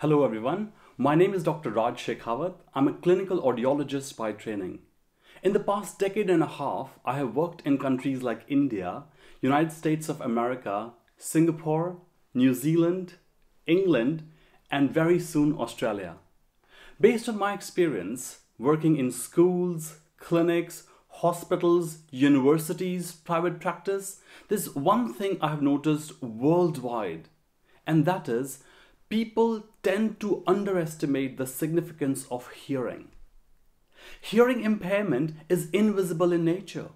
Hello everyone, my name is Dr. Raj Shekhawat. I'm a clinical audiologist by training. In the past decade and a half, I have worked in countries like India, United States of America, Singapore, New Zealand, England, and very soon Australia. Based on my experience working in schools, clinics, hospitals, universities, private practice, there's one thing I have noticed worldwide, and that is people tend to underestimate the significance of hearing. Hearing impairment is invisible in nature.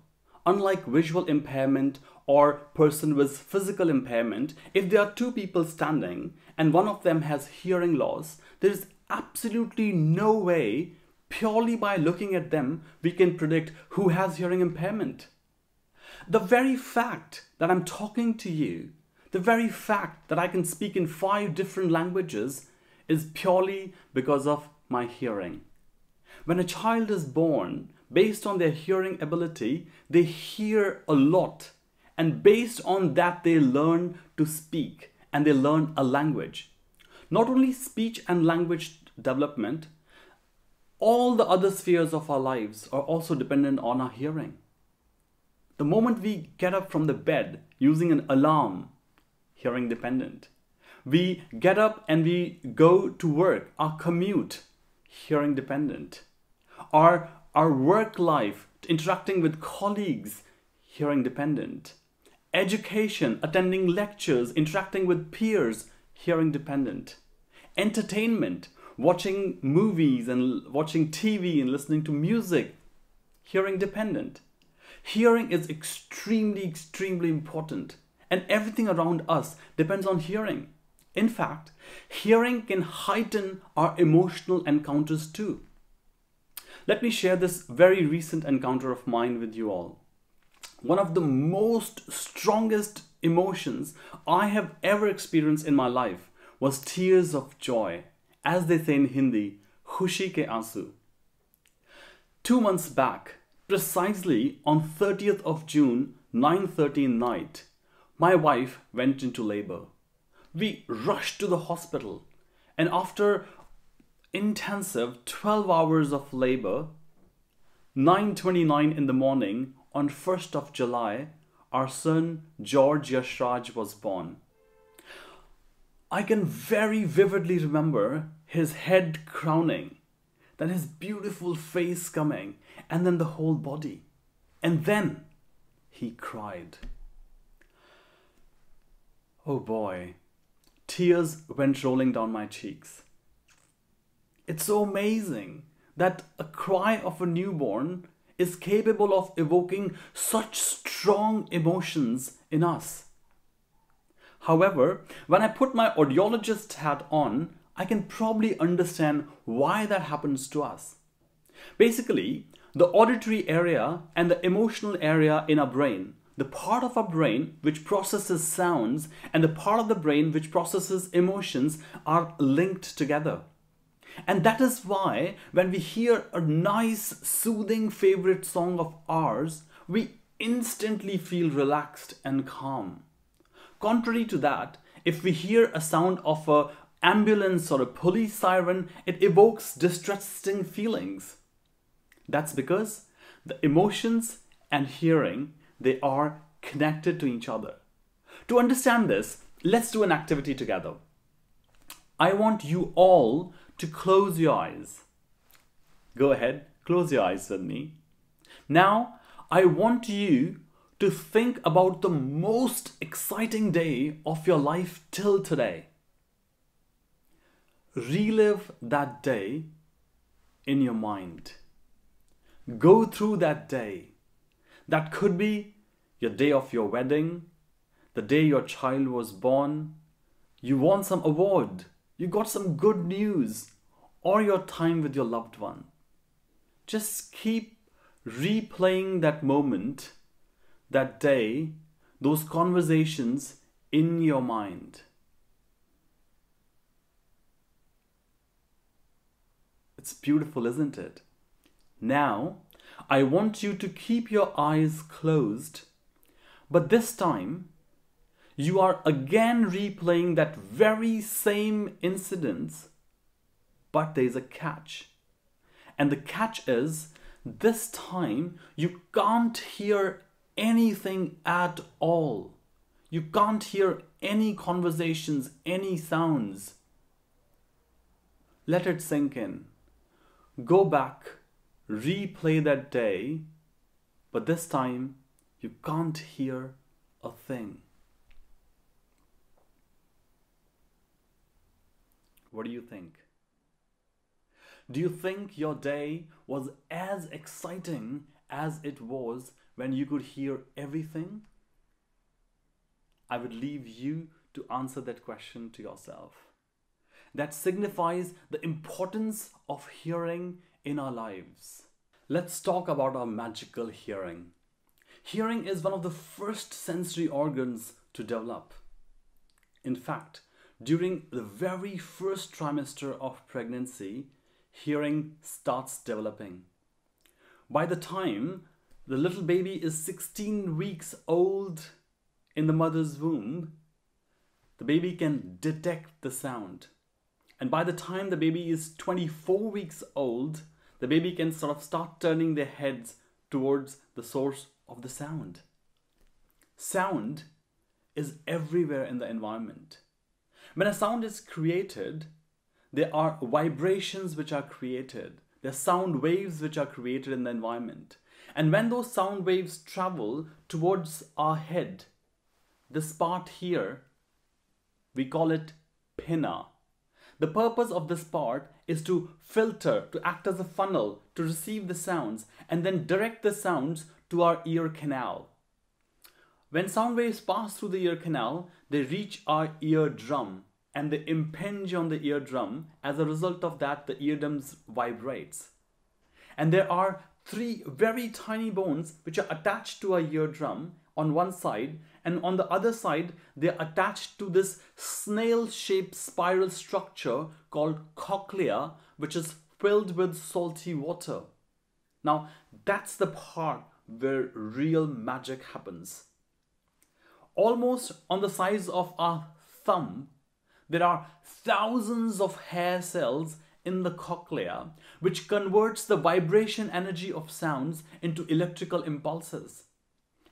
Unlike visual impairment or person with physical impairment, if there are two people standing and one of them has hearing loss, there is absolutely no way, purely by looking at them, we can predict who has hearing impairment. The very fact that I'm talking to you, the very fact that I can speak in five different languages is purely because of my hearing. When a child is born, based on their hearing ability, they hear a lot. And based on that, they learn to speak and they learn a language. Not only speech and language development, all the other spheres of our lives are also dependent on our hearing. The moment we get up from the bed using an alarm, hearing dependent. We get up and we go to work, our commute, hearing dependent. Our, our work life, interacting with colleagues, hearing dependent. Education, attending lectures, interacting with peers, hearing dependent. Entertainment, watching movies and watching TV and listening to music, hearing dependent. Hearing is extremely, extremely important, and everything around us depends on hearing. In fact, hearing can heighten our emotional encounters too. Let me share this very recent encounter of mine with you all. One of the most strongest emotions I have ever experienced in my life was tears of joy, as they say in Hindi, khushi ke aansu. Two months back, precisely on 30th of June, 9:13 night, my wife went into labor. We rushed to the hospital, and after intensive 12 hours of labor, 9:29 in the morning on 1st of July, our son George Yashraj was born. I can very vividly remember his head crowning, then his beautiful face coming, and then the whole body. And then he cried. Oh boy, tears went rolling down my cheeks. It's so amazing that a cry of a newborn is capable of evoking such strong emotions in us. However, when I put my audiologist hat on, I can probably understand why that happens to us. Basically, the auditory area and the emotional area in our brain, the part of our brain which processes sounds and the part of the brain which processes emotions are linked together. And that is why when we hear a nice, soothing favorite song of ours, we instantly feel relaxed and calm. Contrary to that, if we hear a sound of an ambulance or a police siren, it evokes distressing feelings. That's because the emotions and hearing, they are connected to each other. To understand this, let's do an activity together. I want you all to close your eyes. Go ahead, close your eyes with me. Now, I want you to think about the most exciting day of your life till today. Relive that day in your mind. Go through that day. That could be your day of your wedding, the day your child was born, you won some award, you got some good news, or your time with your loved one. Just keep replaying that moment, that day, those conversations in your mind. It's beautiful, isn't it? Now, I want you to keep your eyes closed, but this time, you are again replaying that very same incidents But there's a catch. And the catch is this time you can't hear anything at all. You can't hear any conversations, any sounds. Let it sink in. Go back, replay that day, but this time you can't hear a thing. What do you think? Do you think your day was as exciting as it was when you could hear everything? I would leave you to answer that question to yourself. That signifies the importance of hearing in our lives. Let's talk about our magical hearing. Hearing is one of the first sensory organs to develop. In fact, during the very first trimester of pregnancy, hearing starts developing. By the time the little baby is 16 weeks old in the mother's womb, the baby can detect the sound. And by the time the baby is 24 weeks old, the baby can sort of start turning their heads towards the source of the sound. Sound is everywhere in the environment. When a sound is created, there are vibrations which are created. There are sound waves which are created in the environment. And when those sound waves travel towards our head, this part here, we call it pinna. The purpose of this part is to filter, to act as a funnel, to receive the sounds, and then direct the sounds to our ear canal. When sound waves pass through the ear canal, they reach our eardrum and they impinge on the eardrum. As a result of that, the eardrum vibrates. And there are three very tiny bones which are attached to our eardrum on one side and on the other side they're attached to this snail shaped spiral structure called cochlea which is filled with salty water. Now that's the part where real magic happens. Almost on the size of our thumb there are thousands of hair cells in the cochlea, which converts the vibration energy of sounds into electrical impulses.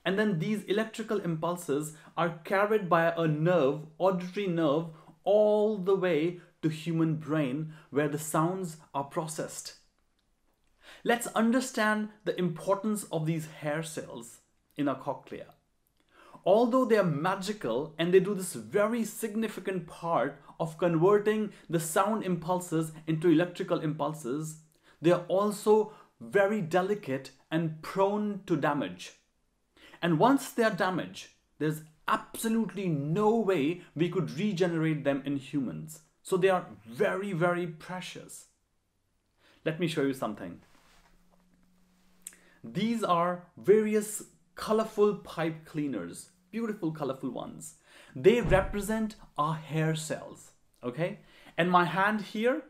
And then these electrical impulses are carried by a nerve, auditory nerve, all the way to human brain where the sounds are processed. Let's understand the importance of these hair cells in our cochlea although they are magical and they do this very significant part of converting the sound impulses into electrical impulses, they are also very delicate and prone to damage. And once they are damaged, there's absolutely no way we could regenerate them in humans. So they are very, very precious. Let me show you something. These are various colorful pipe cleaners beautiful colorful ones. They represent our hair cells, okay? And my hand here,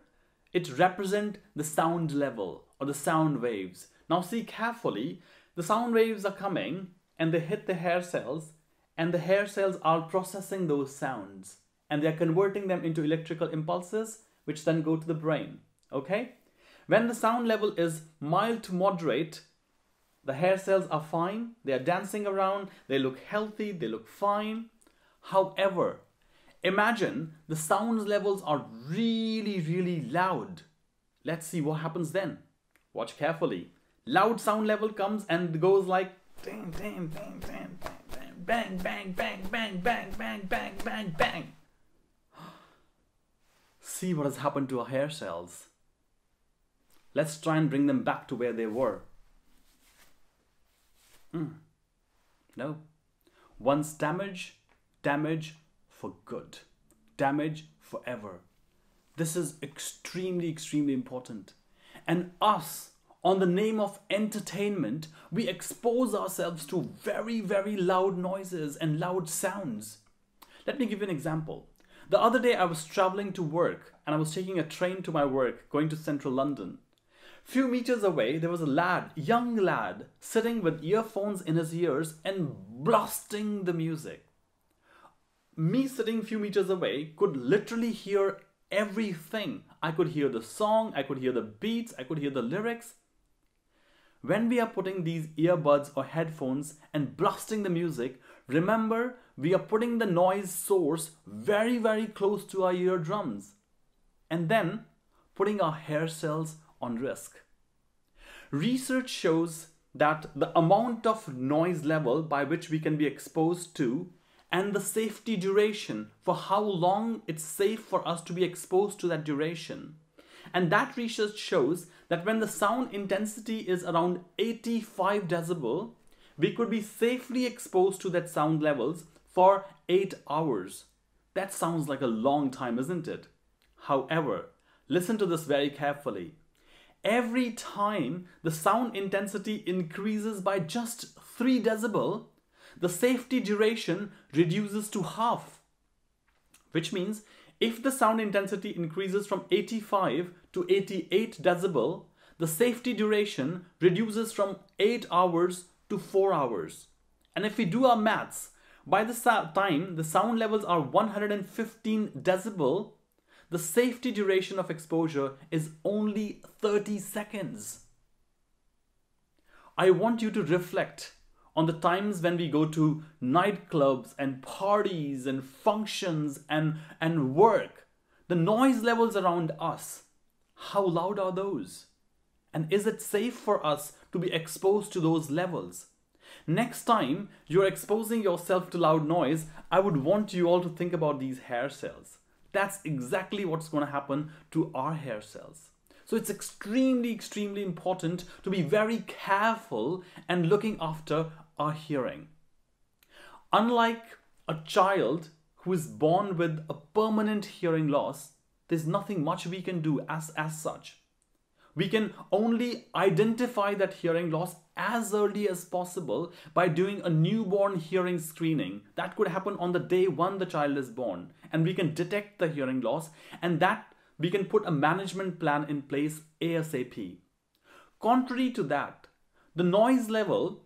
it represent the sound level or the sound waves. Now see carefully, the sound waves are coming and they hit the hair cells and the hair cells are processing those sounds and they're converting them into electrical impulses which then go to the brain, okay? When the sound level is mild to moderate, the hair cells are fine, they are dancing around, they look healthy, they look fine. However, imagine the sound levels are really, really loud. Let's see what happens then. Watch carefully. Loud sound level comes and goes like bang, bang, bang, bang, bang, bang, bang, bang, bang, bang, bang, bang, bang. See what has happened to our hair cells. Let's try and bring them back to where they were. Mm. No. Once damage, damage for good. Damage forever. This is extremely, extremely important. And us, on the name of entertainment, we expose ourselves to very, very loud noises and loud sounds. Let me give you an example. The other day I was traveling to work and I was taking a train to my work going to central London. Few meters away, there was a lad, young lad, sitting with earphones in his ears and blasting the music. Me sitting few meters away could literally hear everything. I could hear the song, I could hear the beats, I could hear the lyrics. When we are putting these earbuds or headphones and blasting the music, remember we are putting the noise source very, very close to our eardrums and then putting our hair cells on risk. Research shows that the amount of noise level by which we can be exposed to and the safety duration for how long it's safe for us to be exposed to that duration. And that research shows that when the sound intensity is around 85 decibel, we could be safely exposed to that sound levels for 8 hours. That sounds like a long time, isn't it? However, listen to this very carefully. Every time the sound intensity increases by just 3 decibel, the safety duration reduces to half. Which means if the sound intensity increases from 85 to 88 decibel, the safety duration reduces from 8 hours to 4 hours. And if we do our maths, by the time the sound levels are 115 decibel, the safety duration of exposure is only 30 seconds. I want you to reflect on the times when we go to nightclubs and parties and functions and, and work, the noise levels around us, how loud are those? And is it safe for us to be exposed to those levels? Next time you're exposing yourself to loud noise, I would want you all to think about these hair cells. That's exactly what's going to happen to our hair cells. So it's extremely, extremely important to be very careful and looking after our hearing. Unlike a child who is born with a permanent hearing loss, there's nothing much we can do as, as such. We can only identify that hearing loss as early as possible by doing a newborn hearing screening. That could happen on the day one the child is born, and we can detect the hearing loss, and that we can put a management plan in place ASAP. Contrary to that, the noise level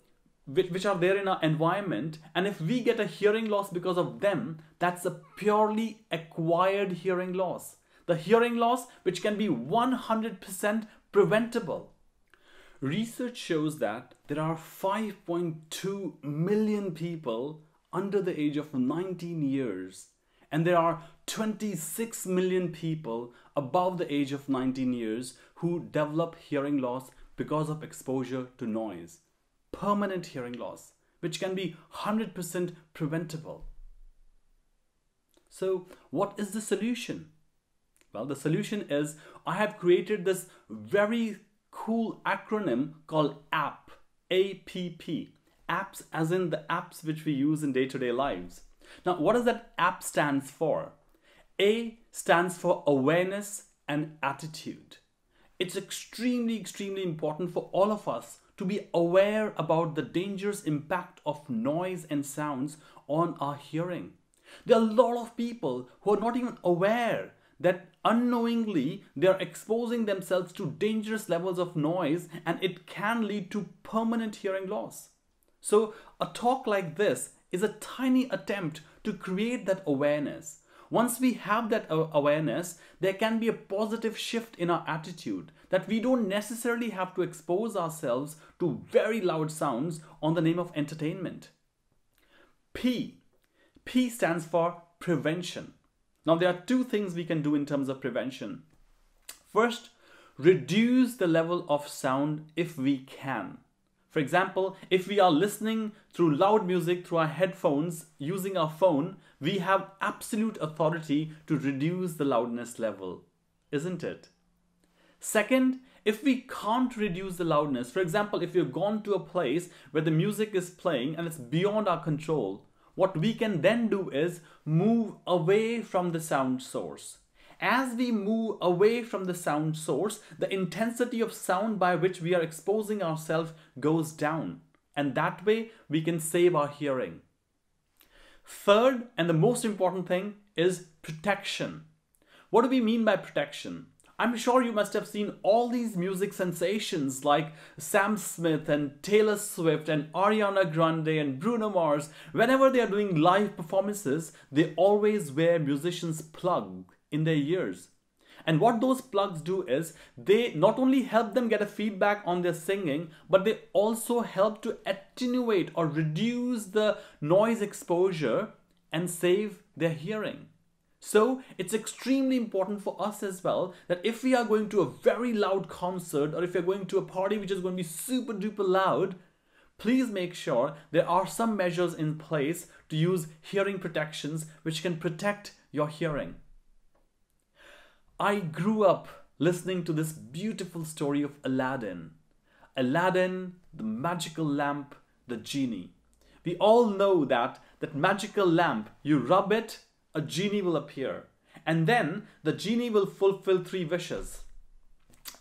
which, are there in our environment, and if we get a hearing loss because of them, that's a purely acquired hearing loss. The hearing loss which can be 100% preventable. Research shows that there are 5.2 million people under the age of 19 years, and there are 26 million people above the age of 19 years who develop hearing loss because of exposure to noise permanent hearing loss, which can be 100% preventable. So, what is the solution? Well, the solution is I have created this very cool acronym called APP. APP. Apps as in the apps which we use in day to day lives. Now, what does that app stands for? A stands for awareness and attitude. It's extremely, extremely important for all of us to be aware about the dangerous impact of noise and sounds on our hearing. There are a lot of people who are not even aware that unknowingly they are exposing themselves to dangerous levels of noise and it can lead to permanent hearing loss. So, a talk like this is a tiny attempt to create that awareness. Once we have that awareness, there can be a positive shift in our attitude that we don't necessarily have to expose ourselves to very loud sounds on the name of entertainment. P. P stands for prevention. Now, there are two things we can do in terms of prevention. First, reduce the level of sound if we can. For example, if we are listening through loud music through our headphones using our phone, we have absolute authority to reduce the loudness level, isn't it? Second, if we can't reduce the loudness, for example, if you've gone to a place where the music is playing and it's beyond our control, what we can then do is move away from the sound source. As we move away from the sound source, the intensity of sound by which we are exposing ourselves goes down. And that way we can save our hearing. Third, and the most important thing, is protection. What do we mean by protection? I'm sure you must have seen all these music sensations like Sam Smith and Taylor Swift and Ariana Grande and Bruno Mars. Whenever they are doing live performances, they always wear musicians' plug in their ears. And what those plugs do is they not only help them get a feedback on their singing, but they also help to attenuate or reduce the noise exposure and save their hearing. So it's extremely important for us as well that if we are going to a very loud concert or if you're going to a party which is going to be super duper loud, please make sure there are some measures in place to use hearing protections which can protect your hearing. I grew up listening to this beautiful story of Aladdin. Aladdin, the magical lamp, the genie. We all know that that magical lamp, you rub it, a genie will appear. And then the genie will fulfill three wishes.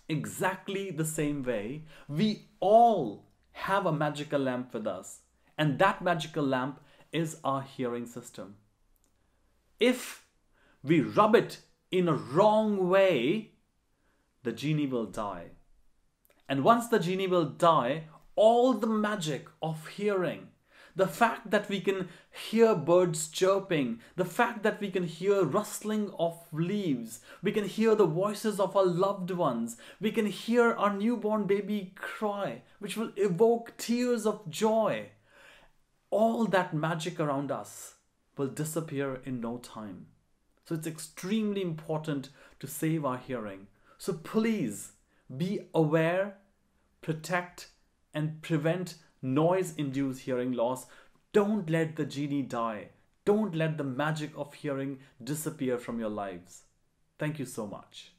Exactly the same way, we all have a magical lamp with us. And that magical lamp is our hearing system. If we rub it in a wrong way, the genie will die. And once the genie will die, all the magic of hearing, the fact that we can hear birds chirping, the fact that we can hear rustling of leaves, we can hear the voices of our loved ones, we can hear our newborn baby cry, which will evoke tears of joy. All that magic around us will disappear in no time. So it's extremely important to save our hearing. So please be aware, protect, and prevent noise induced hearing loss. Don't let the genie die. Don't let the magic of hearing disappear from your lives. Thank you so much.